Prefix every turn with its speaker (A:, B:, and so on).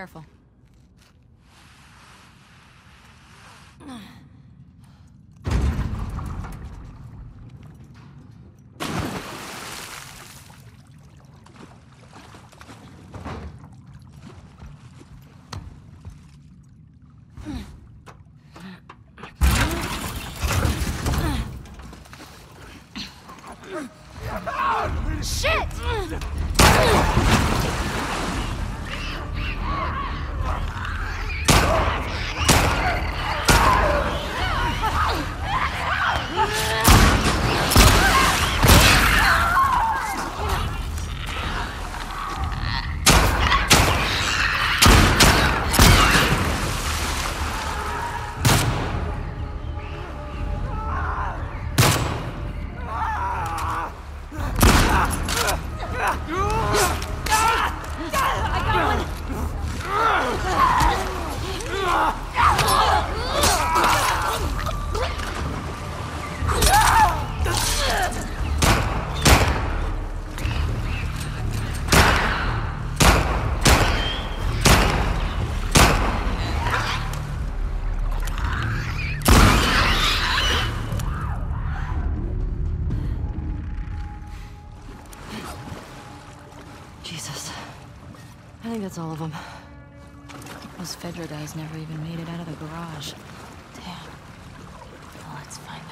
A: Careful. Shit! うわ Jesus. I think that's all of them. Those Fedra guys never even made it out of the garage. Damn. Well, let's find